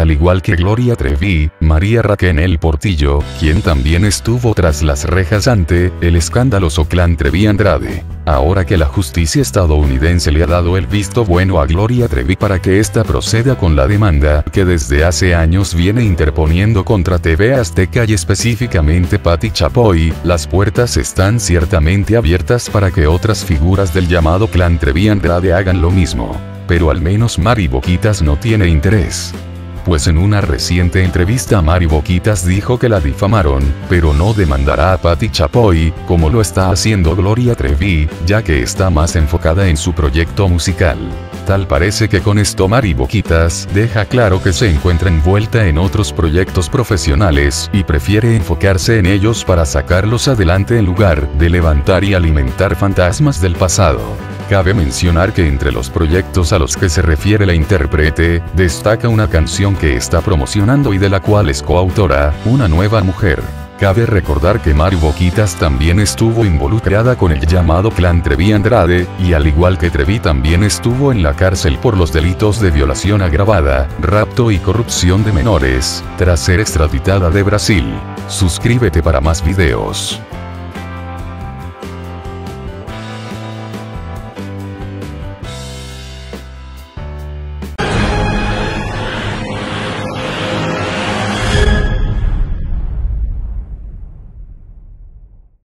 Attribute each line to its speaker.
Speaker 1: al igual que Gloria Trevi, María Raquel Portillo, quien también estuvo tras las rejas ante el escandaloso clan Trevi Andrade. Ahora que la justicia estadounidense le ha dado el visto bueno a Gloria Trevi para que ésta proceda con la demanda que desde hace años viene interponiendo contra TV Azteca y específicamente Patti Chapoy, las puertas están ciertamente abiertas para que otras figuras del llamado clan Trevi Andrade hagan lo mismo. Pero al menos Mari Boquitas no tiene interés pues en una reciente entrevista Mari Boquitas dijo que la difamaron, pero no demandará a Patti Chapoy, como lo está haciendo Gloria Trevi, ya que está más enfocada en su proyecto musical. Tal parece que con esto Mari Boquitas deja claro que se encuentra envuelta en otros proyectos profesionales y prefiere enfocarse en ellos para sacarlos adelante en lugar de levantar y alimentar fantasmas del pasado. Cabe mencionar que entre los proyectos a los que se refiere la intérprete, destaca una canción que está promocionando y de la cual es coautora, Una nueva mujer. Cabe recordar que Mari Boquitas también estuvo involucrada con el llamado clan Trevi Andrade, y al igual que Trevi también estuvo en la cárcel por los delitos de violación agravada, rapto y corrupción de menores, tras ser extraditada de Brasil. Suscríbete para más videos.